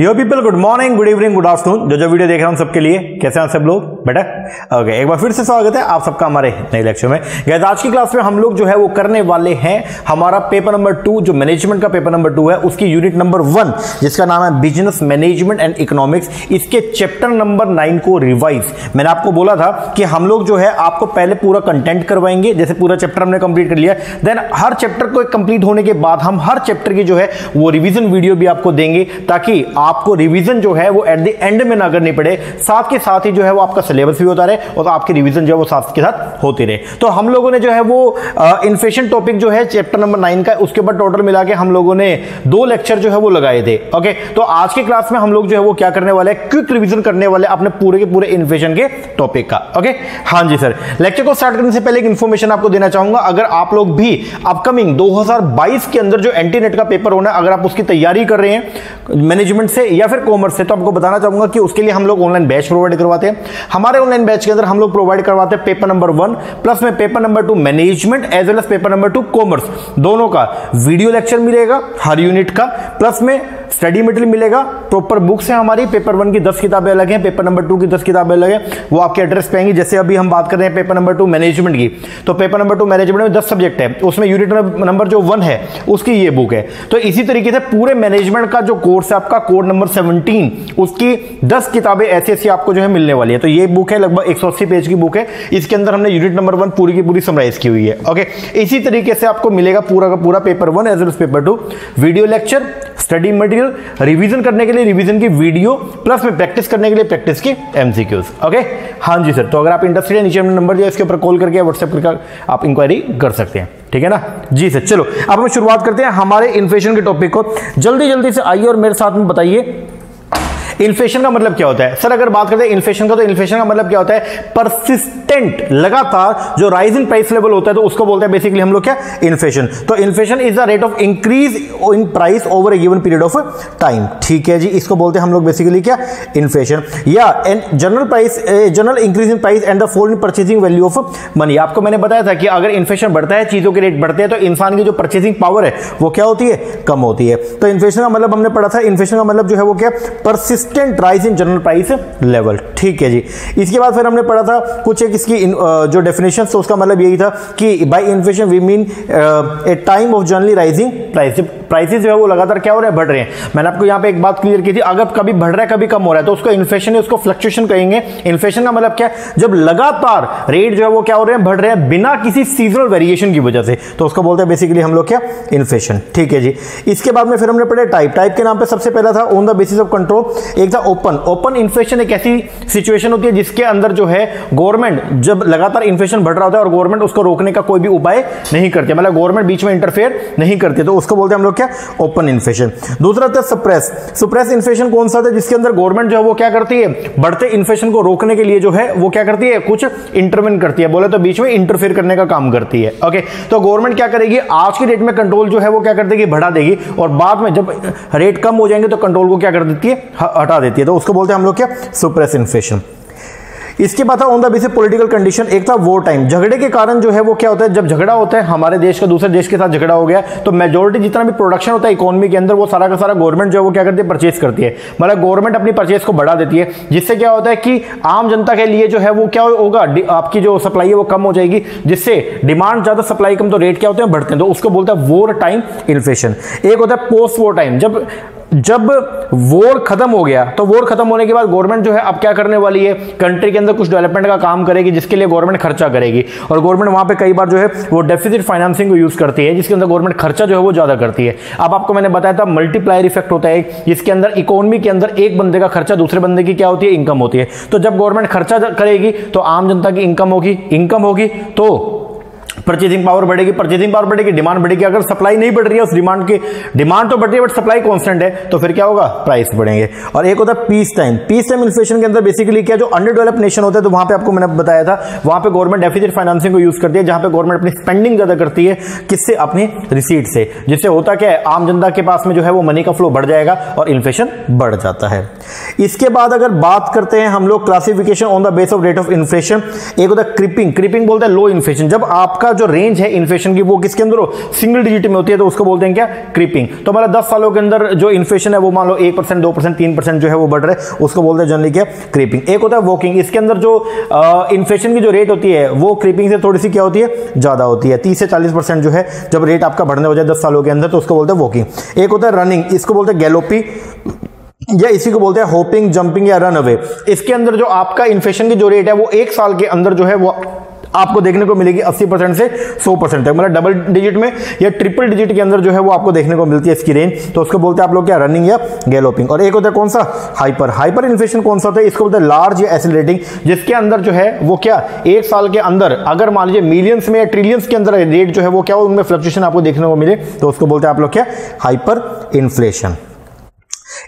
Yo people good morning good evening good afternoon जो जो video देख रहा हूँ सबके लिए, कैसे हैं सब लोग? बेटा ओके एक बार फिर से स्वागत है आप सबका हमारे नए लेक्चर में। गैस आज की क्लास में हम लोग जो है वो करने वाले हैं हमारा पेपर नंबर टू जो मैनेजमेंट का पेपर नंबर टू है, उसकी यूनिट नंबर वन जिसका नाम है बिज़नेस मैनेजमेंट एंड इकोनॉमिक्स इसके चैप्टर नंबर नाइन को रिवाइज मैंने आपको बोला था कि हम लोग जो है आपको पहले पूरा कंटेंट करवाएँगे, जैसे पूरा चैप्टर हमने कंप्लीट कर लिया। देन हर चैप्टर को कंप्लीट होने के बाद हम हर चैप्टर की जो है वो रिविजन वीडियो भी आपको देंगे, ताकि आपको रिवीजन जो है वो एट द एंड में ना करनी पड़े, साथ के साथ ही जो है वो आपका सिलेबस भी होता रहे और आपकी रिवीजन जो है वो साथ के साथ होती रहे। तो हम लोगों ने जो है वो इन्फेशन टॉपिक जो है चैप्टर नंबर नाइन का, उसके ऊपर टोटल मिला के हम लोगों ने दो लेक्चर जो है वो लगाए थे ओके तो आज की क्लास में हम लोग जो है वो क्या करने वाले हैं? क्विक रिविजन करने वाले अपने पूरे के पूरे इन्फेशन के टॉपिक का ओके हाँ जी सर लेक्चर को स्टार्ट करने से पहले एक इन्फॉर्मेशन आपको देना चाहूँगा। अगर आप लोग भी अपकमिंग 2022 के अंदर जो एंटी नेट का पेपर होना अगर आप उसकी तैयारी कर रहे हैं मैनेजमेंट से या फिर कॉमर्स से तो आपको बताना चाहूँगा कि उसके लिए हम लोग ऑनलाइन बैच प्रोवाइड करवाते हैं। हमारे ऑनलाइन बैच के अंदर हम लोग प्रोवाइड करवाते हैं पेपर नंबर वन प्लस में paper number two management as well as paper number two commerce दोनों का वीडियो लेक्चर मिलेगा, हर यूनिट का प्लस में स्टडी मटेरियल मिलेगा। प्रॉपर बुक्स है हमारी पेपर वन की दस किताबें अलग हैं पेपर नंबर टू की दस किताबें अलग हैं, वो आपके एड्रेस पे आएँगी। जैसे अभी हम बात कर रहे हैं पेपर नंबर टू मैनेजमेंट की तो पेपर नंबर टू मैनेजमेंट में दस सब्जेक्ट है, उसमें यूनिट नंबर जो वन है, उसकी ये बुक है। तो इसी तरीके से पूरे मैनेजमेंट का जो कोर्स है, आपका कोड नंबर सेवनटीन, उसकी दस किताबें ऐसी ऐसी आपको जो है मिलने वाली है। तो ये बुक है, लगभग एक पेज की बुक है। इसके अंदर हमने यूनिट नंबर वन पूरी की पूरी समराइज की हुई है। ओके इसी तरीके से आपको मिलेगा पूरा का पूरा paper one as well paper two video lecture study material revision करने के लिए रिवीजन की वीडियो प्लस में प्रैक्टिस करने के लिए प्रैक्टिस की एमसीक्यूज ओके हाँ जी सर तो अगर आप इंटरेस्टेड है, नीचे नंबर दिया, इसके ऊपर कॉल करके व्हाट्सएप करके आप इंक्वायरी कर सकते हैं। ठीक है ना? जी सर, चलो, अब हम शुरुआत करते हैं हमारे इन्फ्लेशन के टॉपिक को। जल्दी जल्दी से आइए और मेरे साथ में बताइए इन्फ्लेशन का मतलब क्या होता है? सर अगर बात करते हैं इन्फ्लेशन का तो इन्फ्लेशन का मतलब क्या होता है? परसिस्टेंट लगातार जो राइज इन प्राइस लेवल होता है तो उसको बोलते हैं बेसिकली हम लोग क्या? इन्फ्लेशन तो inflation is the rate of increase in price over a given period of time ठीक है जी? इसको बोलते हैं हम लोग बेसिकली क्या? इन्फ्लेशन या general price general increase in price and the fall in purchasing value of money आपको मैंने बताया था कि अगर इन्फ्लेशन बढ़ता है, चीज़ों के रेट बढ़ते हैं तो इंसान की जो परचेसिंग पावर है, वो क्या होती है? कम होती है। तो इन्फ्लेशन का मतलब हमने पढ़ा था इन्फ्लेशन का मतलब जो है वो क्या? Persistent rise in general price level ठीक है जी। इसके बाद फिर हमने पढ़ा था, कुछ एक इसकी जो डेफिनेशन तो उसका मतलब यही था कि by inflation we mean a time of generally rising price prices जो है वो लगातार क्या हो रहे हैं, बढ़ रहे हैं। मैंने आपको यहाँ पे एक बात क्लियर की थी, अगर कभी बढ़ रहा है, कभी कम हो रहा है तो उसको इन्फ्लेशन उसको फ्लक्चुएशन कहेंगे। इन्फ्लेशन का मतलब क्या है? जब लगातार रेट जो है वो क्या हो रहे हैं, बढ़ रहे हैं बिना किसी सीजनल वेरिएशन की वजह से तो उसको बोलते हैं बेसिकली हम लोग क्या? इन्फ्लेशन ठीक है जी। इसके बाद में फिर हमने पढ़े टाइप टाइप के नाम पर सबसे पहला था on the basis of control एक था ओपन ओपन इन्फ्लेशन एक ऐसी सिचुएशन होती है जिसके अंदर जो है गवर्नमेंट जब लगातार इन्फ्लेशन बढ़ रहा होता है और गवर्नमेंट उसको रोकने का कोई भी उपाय नहीं करती। मतलब गवर्नमेंट बीच में इंटरफेयर नहीं करती तो उसको बोलते हैं हम लोग क्या? ओपन इन्फ्लेशन दूसरा था सप्रेस सप्रेस इन्फ्लेशन कौन सा था जिसके अंदर गवर्नमेंट जो है वो क्या करती है? बढ़ते इन्फ्लेशन को रोकने के लिए जो है वो क्या करती है? कुछ इंटरवेन करती है। बोले तो बीच में इंटरफेयर करने का काम करती है। ओके तो गवर्नमेंट क्या करेगी? आज की डेट में कंट्रोल जो है वो क्या कर देगी? बढ़ा देगी। और बाद में जब रेट कम हो जाएँगे तो कंट्रोल को क्या कर देती है? हटा देती है। तो उसको बोलते हैं हम लोग क्या? सुप्रेस इन्फ्लेशन इसके बाद था on the basis political condition एक था वो टाइम झगड़े के कारण जो है वो क्या होता है? जब झगड़ा होता है, हमारे देश का, दूसरे देश के साथ झगड़ा हो गया तो मेजोरिटी जितना भी प्रोडक्शन होता है इकोनॉमी के अंदर, वो सारा का सारा गवर्नमेंट जो है वो क्या करती है? परचेस करती है. मतलब गवर्नमेंट अपनी परचेस को बढ़ा देती है, जिससे क्या होता है कि आम जनता के लिए जो है वो क्या होगा? आपकी जो सप्लाई है वो कम हो जाएगी, जिससे डिमांड ज़्यादा सप्लाई कम तो रेट क्या होते हैं? बढ़ते हैं. तो उसको बोलता है वोर टाइम इन्फ्लेशन एक होता है पोस्ट वोर टाइम जब जब वोर खत्म हो गया तो वोर खत्म होने के बाद गवर्नमेंट जो है अब क्या करने वाली है? कंट्री के अंदर कुछ डेवलपमेंट का काम करेगी, जिसके लिए गवर्नमेंट खर्चा करेगी। और गवर्नमेंट वहाँ पे कई बार जो है, वो डेफिसिट फाइनेंसिंग को यूज़ करती है, जिसके अंदर गवर्नमेंट खर्चा जो है, वो ज़्यादा करती है। अब आपको मैंने बताया था मल्टीप्लायर इफ़ेक्ट होता है, जिसके अंदर इकोनॉमी के अंदर एक बंदे का खर्चा दूसरे बंदे की क्या होती है? इनकम होती है। तो जब गवर्नमेंट खर्चा करेगी तो आम जनता की इनकम होगी। इनकम होगी तो परचेजिंग पावर बढ़ेगी परचेजिंग पावर बढ़ेगी डिमांड बढ़ेगी। अगर सप्लाई नहीं बढ़ रही है उस डिमांड की डिमांड तो बढ़ रही है बट सप्लाई कॉन्स्टेंट है तो फिर क्या होगा? प्राइस बढ़ेंगे। और एक होता है peace time peace time inflation के अंदर बेसिकली क्या, जो अंडर डेवलप नेशन होता है तो वहाँ पे आपको मैंने बताया था, वहाँ पे गवर्नमेंट डेफिसिट फाइनेंसिंग को यूज़ करती है, जहाँ पे गवर्नमेंट अपनी स्पेंडिंग ज़्यादा करती है, किससे? अपनी रिसीट से। जिससे होता क्या है, आम जनता के पास में जो है वो मनी का फ्लो बढ़ जाएगा और इन्फ्लेशन बढ़ जाता है। इसके बाद अगर बात करते हैं हम लोग classification on the base of rate of inflation एक होता है क्रिपिंग क्रिपिंग बोलते हैं लो इन्फ्लेशन जब आपका जो रेंज है इन्फ्लेशन की, वो किसके अंदर हो? सिंगल डिजिट में होती है तो उसको बोलते हैं क्या? क्रीपिंग तो हमारा दस सालों के अंदर जो इन्फ्लेशन है, वो मान लो एक परसेंट, दो परसेंट, तीन परसेंट जो है, वो बढ़ रहा है, उसको बोलते हैं जनरली क्या? क्रिपिंग एक होता है वॉकिंग इसके अंदर जो इन्फ्लेशन की जो रेट होती है, वो क्रिपिंग से थोड़ी सी क्या होती है? ज़्यादा होती है। तीस से चालीस परसेंट जो है, जब रेट आपका बढ़ने हो जाए दस सालों के अंदर तो उसको बोलते हैं वॉकिंग एक होता है रनिंग इसको बोलते हैं गैलोपी या इसी को बोलते हैं होपिंग जंपिंग या रन अवे इसके अंदर जो आपका इन्फ्लेशन की जो रेट है, वो एक साल के अंदर जो है, वो आपको देखने को मिलेगी 80 परसेंट से 100 परसेंट तक। मतलब डबल डिजिट में या ट्रिपल डिजिट के अंदर जो है, वो आपको देखने को मिलती है इसकी रेंज तो उसको बोलते हैं आप लोग क्या रनिंग या गैलोपिंग और एक होता है कौन सा? हाइपर हाइपर इन्फ्लेशन कौन सा होता है? इसको बोलते हैं लार्ज या एसिलेटिंग जिसके अंदर जो है, वो क्या? एक साल के अंदर अगर मान लीजिए मिलियंस में या ट्रिलियंस के अंदर रेट जो है, वो क्या उनमें फ्लक्चुएशन आपको देखने को मिले तो उसको बोलते हैं आप लोग क्या? हाइपर इन्फ्लेशन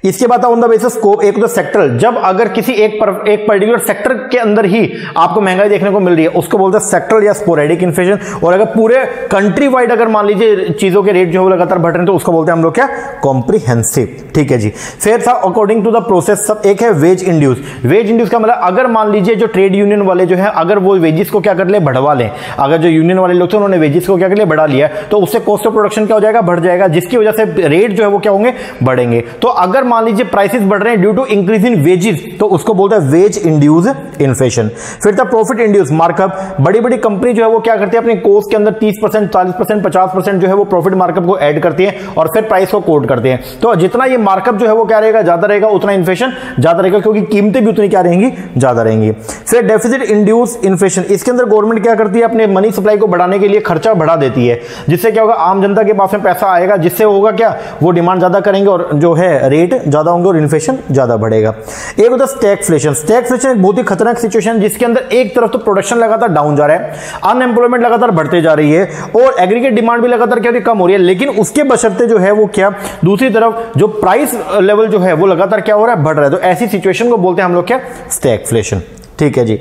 इसके बाद ऑन द बेसिस स्कोप एक तो सेक्टर जब अगर किसी एक पर, एक पर्टिकुलर सेक्टर के अंदर ही आपको महँगाई देखने को मिल रही है उसको बोलते हैं सेक्टर या स्पोरेडिक इन्फ्लेशन और अगर पूरे कंट्री वाइड अगर मान लीजिए चीज़ों के रेट जो है लगातार बढ़ रहे हैं तो उसको बोलते हैं हम लोग क्या? कॉम्प्रीहेंसिव ठीक है जी। फिर था अकॉर्डिंग टू द प्रोसेस सब एक है वेज इंड्यूस वेज इंड्यूस का मतलब अगर मान लीजिए जो ट्रेड यूनियन वाले जो है अगर वो वेजिस को क्या कर ले? बढ़वा लें। अगर जो यूनियन वाले लोग थे उन्होंने वेजिस को क्या कर लिया? बढ़ा लिया। तो उससे कॉस्ट ऑफ़ प्रोडक्शन क्या हो जाएगा? बढ़ जाएगा जिसकी वजह से रेट जो है वो क्या होंगे? बढ़ेंगे। तो अगर मान लीजिए प्राइसेस बढ़ रहे हैं due to increase in wages तो उसको बोलते हैं वेज इंड्यूस इन्फ्लेशन फिर था प्रॉफिट इंड्यूस मार्कअप बड़ी बड़ी कंपनी जो है वो क्या करती है? अपने कोर्स के अंदर 30 परसेंट, चालीस परसेंट, पचास परसेंट जो है वो प्रॉफिट मार्कअप को ऐड करती है और फिर प्राइस को कोट करते हैं। तो जितना ये मार्कअप जो है वो क्या रहेगा? ज़्यादा रहेगा, उतना इन्फ्लेशन ज़्यादा रहेगा, क्योंकि कीमतें भी उतनी क्या रहेंगी? ज़्यादा रहेंगी। फिर डेफिसिट इंड्यूस इन्फ्लेशन इसके अंदर गवर्नमेंट क्या करती है? अपने मनी सप्लाई को बढ़ाने के लिए खर्चा बढ़ा देती है, जिससे क्या होगा? आम जनता के पास में पैसा आएगा, जिससे होगा क्या? वो डिमांड ज़्यादा करेंगे और जो है रेट ज़्यादा होंगे और इन्फ्लेशन ज़्यादा बढ़ेगा। एक होता है स्टैगफ्लेशन स्टैगफ्लेशन एक बहुत ही खतरनाक सिचुएशन जिसके अंदर एक तरफ़ तो प्रोडक्शन लगातार डाउन जा रहा है अनएम्प्लॉयमेंट लगातार बढ़ते जा रही है, और एग्रीगेट डिमांड भी लगातार क्या कम हो रही है, लेकिन उसके बशर्ते जो है वो क्या, दूसरी तरफ़ जो प्राइस लेवल जो है वो लगातार क्या हो रहा है, बढ़ रहा है। तो ऐसी सिचुएशन को बोलते हैं हम लोग क्या? स्टैगफ्लेशन ठीक है जी।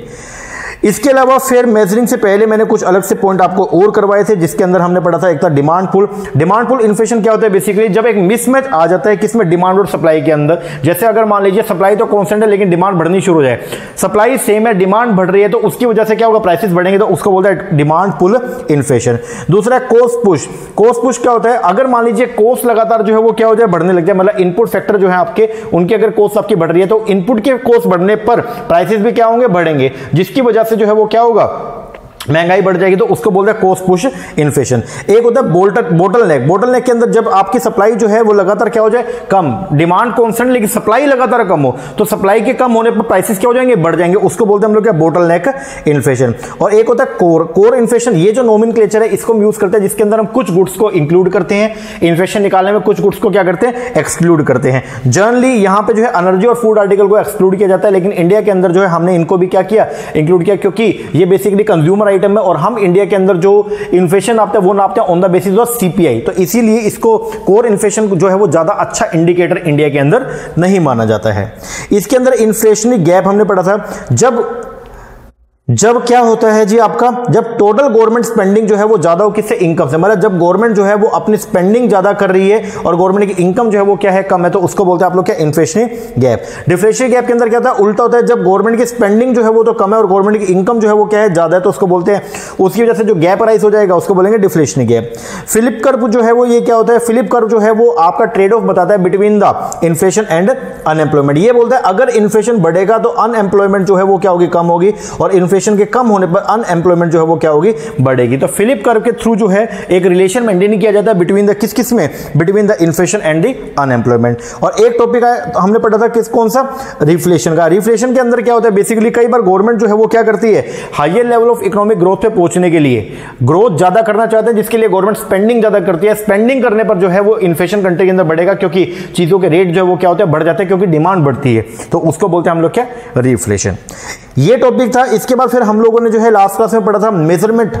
इसके अलावा फेयर मेजरिंग से पहले मैंने कुछ अलग से पॉइंट आपको और करवाए थे, जिसके अंदर हमने पढ़ा था एक था demand pull demand pull inflation क्या होता है? बेसिकली जब एक मिसमैच आ जाता है किसमें? डिमांड और सप्लाई के अंदर। जैसे अगर मान लीजिए सप्लाई तो कॉन्स्टेंट है, लेकिन डिमांड बढ़नी शुरू हो जाए। सप्लाई सेम है डिमांड बढ़ रही है तो उसकी वजह से क्या होगा? प्राइसेस बढ़ेंगे तो उसको बोलता है डिमांड पुल इन्फ्लेशन दूसरा कोस्ट पुश कोस्ट पुश क्या होता है? अगर मान लीजिए कोस्ट लगातार जो है वो क्या हो जाए? बढ़ने लग जाए। मतलब इनपुट फैक्टर जो है आपके, उनकी अगर कोस्ट आपकी बढ़ रही है तो इनपुट के कोस्ट बढ़ने पर प्राइसेस भी क्या होंगे? बढ़ेंगे। जिसकी वजह से जो है वो क्या होगा? महँगाई बढ़ जाएगी तो उसको बोलते हैं कोस्ट पुश इन्फ्लेशन एक होता है बोल्टर बोटल नेक। बोटल नेक के अंदर जब आपकी सप्लाई जो है वो लगातार क्या हो जाए? कम। डिमांड कॉन्स्टेंट लेकिन सप्लाई लगातार कम हो। तो सप्लाई के कम होने पर प्राइसेस क्या हो जाएँगे? बढ़ जाएँगे। उसको बोलते हैं हम लोग क्या? बोटल नेक इन्फ्लेशन और एक होता है कोर कोर इन्फ्लेशन ये जो नोमिन है, इसको हम यूज़ करते हैं, जिसके अंदर हम कुछ गुड्स को इंक्लूड करते हैं। इन्फ्लेशन निकालने में कुछ गुड्स को क्या करते हैं? एक्सक्लूड करते हैं। जनरली यहाँ पे जो है एनर्जी और फ़ूड आर्टिकल को एक्सक्लूड किया जाता है, लेकिन इंडिया के अंदर जो है हमने इनको भी क्या किया? इंक्लूड किया, क्योंकि ये बेसिकली कंज्यूमर आइटम है और हम इंडिया के अंदर जो इन्फ्लेशन नापते हैं, वो नापते हैं on the basis of CPI तो इसीलिए इसको कोर इन्फ्लेशन जो है वो ज़्यादा अच्छा इंडिकेटर इंडिया के अंदर नहीं माना जाता है। इसके अंदर इन्फ्लेशनरी गैप हमने पढ़ा था। जब जब क्या होता है जी आपका, जब टोटल गवर्नमेंट स्पेंडिंग जो है वो ज़्यादा हो, किससे? इनकम से। मतलब जब गवर्नमेंट जो है वो अपनी स्पेंडिंग ज़्यादा कर रही है और गवर्नमेंट की इनकम जो है वो क्या है, कम है तो उसको बोलते हैं आप लोग क्या? इन्फ्लेशनरी गैप डिफ्लेशनरी गैप के अंदर क्या होता है? उल्टा होता है, जब गवर्नमेंट की स्पेंडिंग जो है वो तो कम है और गवर्नमेंट की इनकम जो है वो क्या है, ज़्यादा है तो उसको बोलते हैं, उसकी वजह से जो गैप राइस हो जाएगा, उसको बोलेंगे डिफ्लेशनरी गैप फिलिप कर्व जो है वो ये क्या होता है? फिलिप कर्व जो है वो आपका ट्रेड ऑफ़ बताता है between the inflation and unemployment ये बोलता है, अगर इन्फ्लेशन बढ़ेगा तो अनएम्प्लॉयमेंट जो है वो क्या होगी? कम होगी और इन्फ्लेशन के कम होने पर अनएम्प्लॉयमेंट जो है वो क्या होगी? बढ़ेगी। तो फिलिप कर्व के थ्रू जो है, एक रिलेशन मेंटेन किया जाता है बिटवीन द किस किसमें? Between the inflation and the unemployment और एक टॉपिक हमने पढ़ा था किस, कौन सा? रिफ्लेशन का। रिफ्लेशन के अंदर क्या होता है? बेसिकली कई बार गवर्नमेंट जो है वो क्या करती है? Higher level of economic growth पे पहुँचने के लिए ग्रोथ ज़्यादा करना चाहते हैं, जिसके लिए गवर्नमेंट स्पेंडिंग ज़्यादा करती है। स्पेंडिंग करने पर जो है वो इन्फ्लेशन कंट्री के अंदर बढ़ेगा, क्योंकि चीज़ों के रेट जो है वो क्या होते हैं? बढ़ जाते हैं, क्योंकि डिमांड बढ़ती है। तो उसको बोलते हैं हम लोग क्या? रिफ्लेशन ये टॉपिक था। इसके बाद फिर हम लोगों ने जो है लास्ट क्लास में पढ़ा था मेज़रमेंट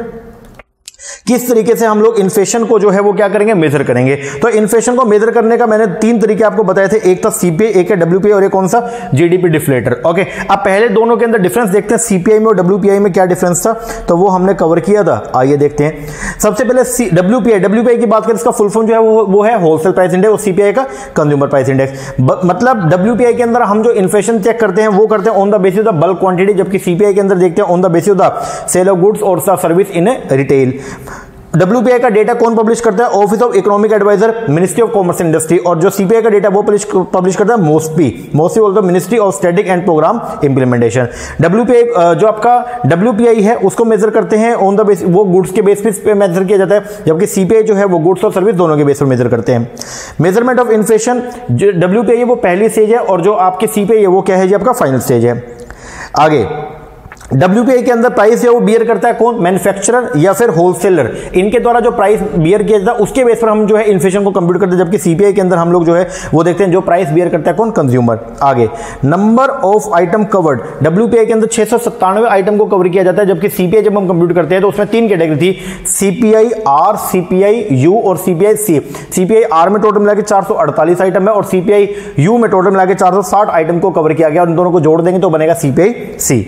किस तरीके से हम लोग इन्फ्लेशन को जो है वो क्या करेंगे? मेजर करेंगे। तो इन्फ्लेशन को मेजर करने का मैंने तीन तरीके आपको बताए थे। एक था सीपीआई एक है डब्ल्यूपीआई और एक कौन सा? जीडीपी डिफ्लेटर ओके अब पहले दोनों के अंदर डिफरेंस देखते हैं। सीपीआई में और डब्ल्यूपीआई में क्या डिफरेंस था? तो वो हमने कवर किया था। आइए देखते हैं। सबसे पहले डब्ल्यूपीआई डब्ल्यूपीआई की बात करें इसका फुल फॉर्म जो है वो, वो है होलसेल प्राइस इंडेक्स और सीपीआई का कंज्यूमर प्राइस इंडेक्स मतलब डब्ल्यूपीआई के अंदर हम जो इन्फ्लेशन चेक करते हैं वो करते हैं on the basis of bulk quantity जबकि सीपीआई के अंदर देखते हैं on the basis of sale of goods और सर्विस इन रिटेल डब्ल्यूपीआई का डेटा कौन पब्लिश करता है? Office of economic advisor ministry of commerce industry और जो सीपीआई का डेटा वो पब्लिश करता है मोस्पी मोस्टली बोलते ministry of static and program implementation WPI जो आपका डब्ल्यूपीआई है, उसको मेजर करते हैं ऑन द बेस वो गुड्स के बेस पे मेजर किया जाता है, जबकि सीपीआई जो है, वो गुड्स और सर्विस दोनों के बेस पर मेजर करते हैं। मेज़रमेंट ऑफ़ इन्फ्लेशन जो डब्ल्यूपीआई वो पहली स्टेज है और जो आपके सीपीआई है, वो क्या है जी, आपका फाइनल स्टेज है। आगे डब्ल्यूपीआई के अंदर प्राइस है वो बियर करता है कौन मैन्युफैक्चरर या फिर होलसेलर इनके द्वारा जो प्राइस बियर किया जाता है उसके बेस पर हम जो है इन्फ्लेशन को कंप्यूट करते हैं जबकि सीपीआई के अंदर हम लोग जो है वो देखते हैं जो प्राइस बियर करता है कौन कंज्यूमर आगे number of item covered WPI के अंदर छह सौ सत्तानवे आइटम को कवर किया जाता है जबकि सीपीआई जब हम कंप्यूट करते हैं तो उसमें तीन कैटेगरी थी सीपीआई आर सीपीआई यू और सीपीआई सी सीपीआई आर में टोटल मिला के चार सौ अड़तालीस आइटम है और सीपीआई यू में टोटल मिला के चार सौ साठ आइटम को कवर किया गया और इन दोनों को जोड़ देंगे तो बनेगा सीपीआई सी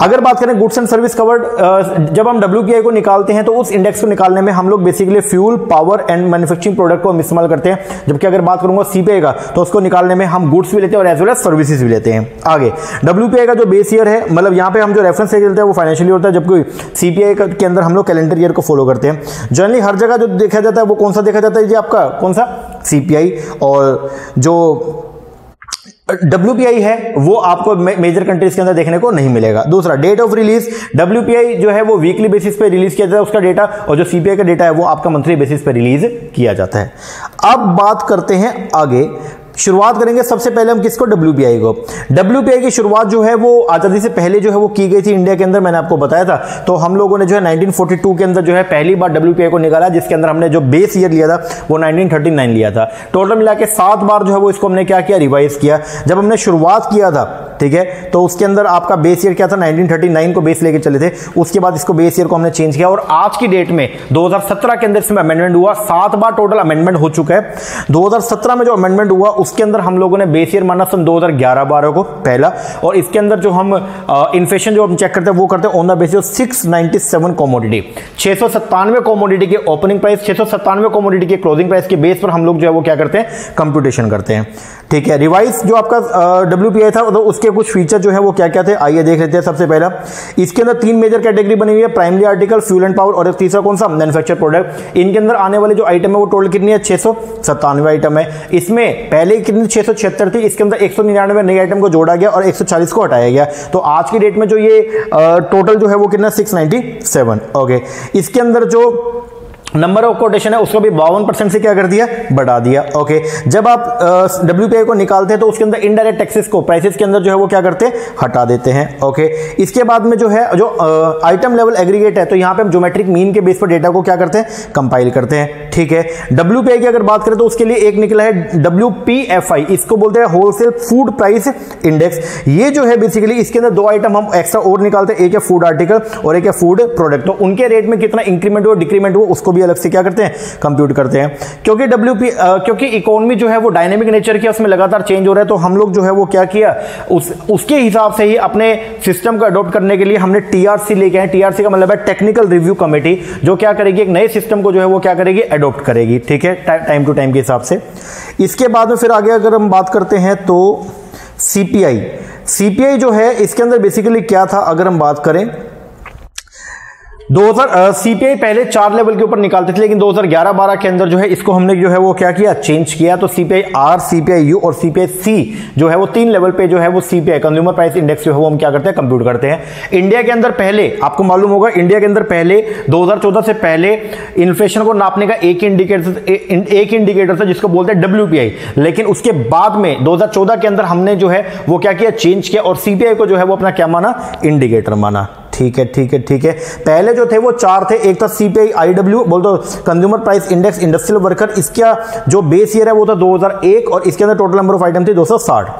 अगर बात करें गुड्स एंड सर्विस कवर्ड जब हम डब्ल्यू को निकालते हैं तो उस इंडेक्स को निकालने में हम लोग basically fuel power and manufacturing product को हम इस्तेमाल करते हैं। जबकि अगर बात करूँगा सीपीआई का तो उसको निकालने में हम गुड्स भी लेते हैं और एज वेल एज सर्विसेज़ भी लेते हैं। आगे डब्ल्यू का जो बेस ईयर है मतलब यहाँ पे हम जो रेफरेंस ईयर लेते हैं, वो फाइनेंशियल होता है, जबकि सीपीआई के अंदर हम लोग कैलेंडर ईयर को फॉलो करते हैं। जनरली हर जगह जो देखा जाता है, वो कौन सा देखा जाता है? जी आपका कौन सा? सीपीआई और जो डब्ल्यू है, वो आपको मेजर कंट्रीज़ के अंदर देखने को नहीं मिलेगा। दूसरा डेट ऑफ़ रिलीज़ डब्ल्यू जो है वो वीकली बेसिस पे रिलीज़ किया जाता है उसका डेटा और जो सीपीआई का डेटा है वो आपका मंथली बेसिस पे रिलीज़ किया जाता है। अब बात करते हैं आगे। शुरुआत करेंगे, सबसे पहले हम किसको? डब्ल्यू को। डब्ल्यू की शुरुआत जो है वो आज़ादी से पहले जो है वो की गई थी इंडिया के अंदर, मैंने आपको बताया था। तो हम लोगों ने जो है 1942 के अंदर जो है पहली बार डब्ल्यू को निकाला, जिसके अंदर हमने जो बेस ईयर लिया था, वो 1939 लिया था। टोटल मिला के सात बार जो है वो इसको हमने क्या किया? रिवाइज किया। जब हमने शुरुआत किया था, ठीक है तो उसके अंदर आपका बेस ईयर क्या था? 1939 को बेस लेके चले थे। उसके बाद इसको बेस ईयर को हमने चेंज किया, और आज की डेट में 2017 के अंदर इसमें अमेंडमेंट हुआ। सात बार टोटल अमेंडमेंट हो चुका है। 2017 में जो अमेंडमेंट हुआ उसके अंदर हम लोगों ने बेस ईयर माना सन 2011 बारह को, पहला। और इसके अंदर जो हम इन्फ्लेशन जो हम चेक करते हैं, वो करते हैं on the basis of six ninety seven commodity छह सौ सत्तानवे कॉमोडिटी के ओपनिंग प्राइस छह सौ सत्तानवे कॉमोडिटी के क्लोजिंग प्राइस के बेस पर हम लोग जो है वो क्या करते हैं? कंप्यूटेशन करते हैं। ठीक है रिवाइज जो आपका डब्ल्यू आई था तो उसके कुछ फीचर जो है वो क्या क्या थे? आइए देख लेते हैं सबसे पहला। इसके अंदर तीन मेजर कैटेगरी बनी हुई है primary article fuel and power और तीसरा कौन सा? मैन्युफैक्चर प्रोडक्ट इनके अंदर आने वाले जो आइटम है, वो टोटल कितनी है? सत्तानवे आइटम है। इसमें पहले कितनी छह सौ छिहत्तर थी, इसके अंदर एक सौ निन्यानवे नई आइटम को जोड़ा गया और एक सौ चालीस को हटाया गया। तो आज की डेट में जो ये टोटल जो है वो कितना? सिक्स नाइनटी सेवन ओके इसके अंदर जो नंबर ऑफ़ कोटेशन है, उसको भी बावन परसेंट से क्या कर दिया? बढ़ा दिया। ओके जब आप डब्ल्यू को निकालते हैं तो उसके अंदर इनडायरेक्ट टैक्सेस को प्राइसेस के अंदर जो है वो क्या करते हैं? हटा देते हैं। ओके इसके बाद में जो है, जो आइटम लेवल एग्रीगेट है तो यहाँ पे हम ज्योमेट्रिक मीन के बेस पर डेटा को क्या करते हैं? कंपाइल करते हैं। ठीक है. डब्ल्यू की अगर बात करें तो उसके लिए एक निकला है डब्ल्यू इसको बोलते हैं होलसेल फ़ूड प्राइस इंडेक्स ये जो है बेसिकली इसके अंदर दो आइटम हम एक्स्ट्रा और निकालते हैं। एक है फ़ूड आर्टिकल और एक है फ़ूड प्रोडक्ट तो उनके रेट में कितना इंक्रीमेंट हो डिक्रीमेंट हुआ, उसको भी अलग से क्या करते हैं? कंप्यूट करते हैं। क्योंकि डब्ल्यू क्योंकि इकोनॉमी जो है वो डायनेमिक नेचर की उसमें लगातार चेंज हो रहा है तो हम लोग जो है वो क्या किया? उस, उसके हिसाब से ही अपने सिस्टम को अडोप्ट करने के लिए हमने टीआरसी लेके आए। टीआरसी का मतलब है टेक्निकल रिव्यू कमेटी जो क्या करेगी? एक नए सिस्टम को जो है वो क्या करेगी? अडोप्ट करेगी। ठीक है? टाइम टू टाइम के हिसाब से। इसके बाद में फिर आगे अगर हम बात करते हैं तो सीपीआई सीपीआई जो है, इसके अंदर बेसिकली क्या था? अगर हम बात करें 2000 सीपीआई पहले चार लेवल के ऊपर निकालते थे, लेकिन 2011-12 के अंदर जो है, इसको हमने जो है वो क्या किया चेंज किया। तो सीपीआई आर सीपीआई यू और सीपीआई सी जो है वो तीन लेवल पे जो है वो सीपीआई कंज्यूमर प्राइस इंडेक्स जो है वो हम क्या करते हैं कंप्यूट करते हैं। इंडिया के अंदर पहले, आपको मालूम होगा इंडिया के अंदर पहले, दो हज़ार चौदह से पहले इन्फ्लेशन को नापने का एक इंडिकेटर एक इंडिकेटर था जिसको बोलते हैं डब्ल्यूपीआई लेकिन उसके बाद में, दो हज़ार चौदह के अंदर हमने जो है वो क्या किया चेंज किया और सीपीआई को जो है वो अपना क्या माना इंडिकेटर माना। ठीक है ठीक है ठीक है। पहले जो थे वो चार थे। एक था सीपीआई आईडब्ल्यू बोल दो consumer price index industrial worker इसका जो बेस ईयर है वो था 2001 और इसके अंदर टोटल नंबर ऑफ़ आइटम थी 260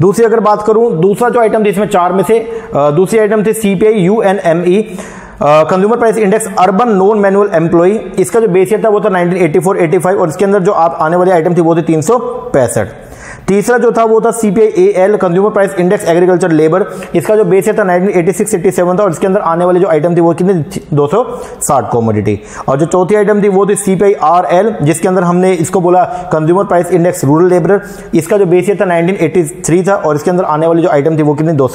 दूसरी अगर बात करूँ, दूसरा जो आइटम थी, इसमें चार में से दूसरी आइटम थी CPI U N M E consumer price index urban non manual employ इसका जो बेस ईयर था वो था 1984 85 और इसके अंदर जो आप आने वाली आइटम थी वो थी तीन तीसरा जो था वो था CPI L consumer price index agriculture labour इसका जो बेस था 1986 87 था और इसके अंदर आने वाली जो आइटम थी वो कितनी दो सौ साठ कॉमोडिटी और जो चौथी आइटम थी वो थी सीपीआई आर एल जिसके अंदर हमने इसको बोला consumer price index rural labour इसका जो बेस था 1983 था और इसके अंदर आने वाली जो आइटम थी वो कितनी? दो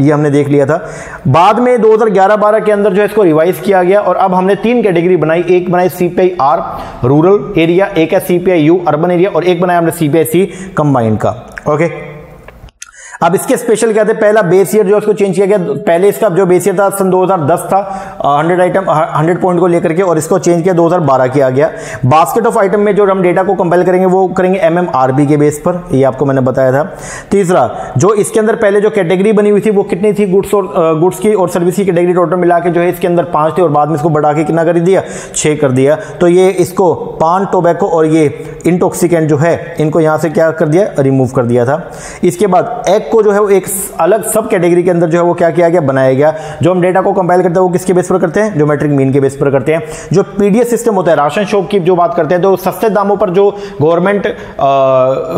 ये हमने देख लिया था। बाद में दो हज़ार ग्यारह बारह के अंदर जो इसको रिवाइज किया गया और अब हमने तीन कैटेगरी बनाई। एक बनाई सीपीआई आर रूरल एरिया एक है सीपीआई यू अर्बन एरिया और एक बनाया हमने सीपीआई सी कंबाइंड का ओके? अब इसके स्पेशल क्या थे? पहला बेस ईयर जो उसको चेंज किया गया, पहले इसका जो बेस ईयर था, सन 2010 था 100 आइटम 100 पॉइंट को लेकर के और इसको चेंज किया 2012 किया गया। बास्केट ऑफ़ आइटम में जो हम डेटा को कंपेल करेंगे, वो करेंगे एम के बेस पर, ये आपको मैंने बताया था। तीसरा, जो इसके अंदर पहले जो कैटेगरी बनी हुई थी, वो कितनी थी? गुड्स और गुड्स की और सर्विस की कैटेगरी टोटल मिला के जो है, इसके अंदर पाँच थी और बाद में इसको बढ़ा के कितना कर दिया? छह कर दिया। तो ये इसको पान टोबैको और ये इंटॉक्सिकेंट जो है, इनको यहाँ से क्या कर दिया? रिमूव कर दिया था। इसके बाद एग को जो है वो एक अलग सब कैटेगरी के अंदर जो है वो क्या किया गया, बनाया गया। जो हम डेटा को कंपाइल करते हैं, वो किसके बेस पर करते हैं? जो मैट्रिक मीन के बेस पर करते हैं। जो पीडीएस सिस्टम होता है, राशन शॉप की जो बात करते हैं तो सस्ते दामों पर जो गवर्नमेंट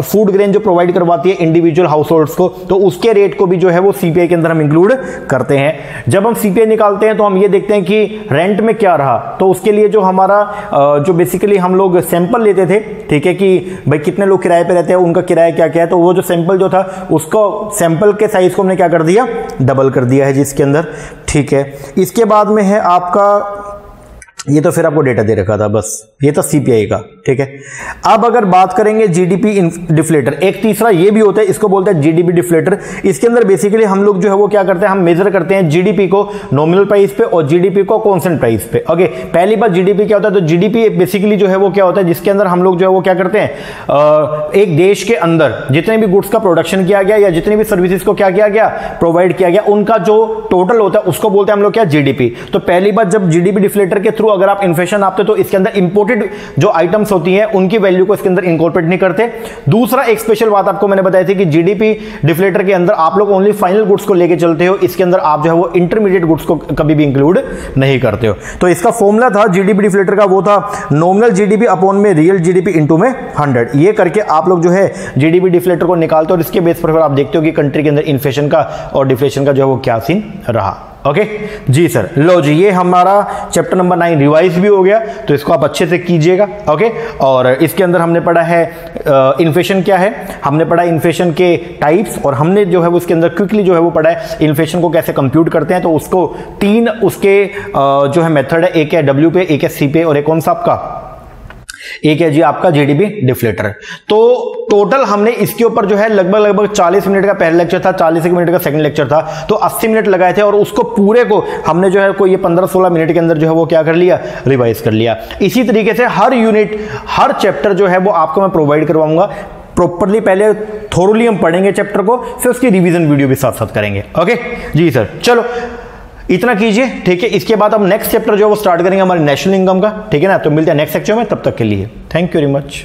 फ़ूड ग्रेन जो प्रोवाइड करवाती है इंडिविजुअल हाउस को तो उसके रेट को भी जो है वो सीपीआई के अंदर हम इंक्लूड करते हैं। जब हम सीपीआई निकालते हैं तो हम ये देखते हैं कि रेंट में क्या रहा। तो उसके लिए जो हमारा जो बेसिकली हम लोग सैंपल लेते थे, ठीक है कि भाई कितने लोग किराए पर रहते हैं, उनका किराया क्या क्या है तो वो जो सैंपल जो था, उसको सैंपल के साइज़ को हमने क्या कर दिया? डबल कर दिया है जिसके अंदर। ठीक है। इसके बाद में है आपका ये तो फिर आपको डेटा दे रखा था, बस। ये तो सीपीआई का, ठीक है? अब अगर बात करेंगे जीडीपी डिफ्लेटर एक तीसरा ये भी होता है, इसको बोलते हैं जीडीपी डिफ्लेटर इसके अंदर बेसिकली हम लोग जो है वो क्या करते हैं, हम मेजर करते हैं जीडीपी को नॉमिनल प्राइस पे और जीडीपी को कॉन्सेंट प्राइस पे ओके पहली बार जीडीपी क्या होता है तो जीडीपी बेसिकली जो है वो क्या होता है, जिसके अंदर हम लोग जो है वो क्या करते हैं एक देश के अंदर जितने भी गुड्स का प्रोडक्शन किया गया या जितनी भी सर्विसेज़ को क्या किया गया प्रोवाइड किया गया, उनका जो टोटल होता है, उसको बोलते हैं हम लोग क्या जीडीपी तो पहली बार जब जीडीपी डिफ्लेटर के थ्रू अगर आप इन्फ्लेशन आपते तो इसके अंदर इंपोर्टेड जो आइटम्स होती हैं, उनकी वैल्यू को इसके अंदर इंकॉर्पोरेट नहीं करते। दूसरा एक स्पेशल बात आपको मैंने बताई थी कि जीडीपी डिफ्लेटर के अंदर आप लोग ओनली फाइनल गुड्स को लेके चलते हो, इसके अंदर आप जो है वो इंटरमीडिएट गुड्स को कभी भी इंक्लूड नहीं करते हो। तो इसका फॉर्मुला था जीडीपी डिफ्लेटर का, वो था नॉमिनल जीडीपी अपॉन में रियल जीडीपी इंटू में हंड्रेड ये करके आप लोग जो है जीडीपी डिफ्लेटर को निकालते हो, और इसके बेस पर आप देखते हो कि कंट्री के अंदर इन्फ्लेशन का और डिफ्लेशन का जो है वो क्या सीन रहा। ओके जी सर लो जी, ये हमारा चैप्टर नंबर नाइन रिवाइज भी हो गया तो इसको आप अच्छे से कीजिएगा ओके और इसके अंदर हमने पढ़ा है इन्फ्लेशन क्या है? हमने पढ़ा इन्फ्लेशन के टाइप्स और हमने जो है वो इसके अंदर क्विकली जो है वो पढ़ा है इन्फ्लेशन को कैसे कंप्यूट करते हैं तो उसको तीन उसके जो है मेथड है, एक है डब्ल्यू पे, एक है सी पे, और एक कौन सा आपका? एक है जी आपका जीडीपी डिफ्लेटर। तो टोटल हमने इसके ऊपर जो है लगभग लगभग 40 मिनट का पहला लेक्चर था 40 मिनट का सेकंड लेक्चर था तो 80 मिनट लगाए थे और उसको पूरे को हमने जो है कोई ये 15-16 मिनट के अंदर जो है वो क्या कर लिया? रिवाइज कर लिया। इसी तरीके से हर यूनिट हर चैप्टर जो है वो आपको मैं प्रोवाइड करवाऊँगा। प्रॉपरली पहले थोरली हम पढ़ेंगे चैप्टर को, फिर उसकी रिवीजन वीडियो भी साथ साथ करेंगे। ओके जी सर चलो। इतना कीजिए, ठीक है? इसके बाद हम नेक्स्ट चैप्टर जो है वो स्टार्ट करेंगे हमारे नेशनल इनकम का, ठीक है ना? तो मिलते हैं नेक्स्ट सेक्चर में, तब तक के लिए। Thank you very much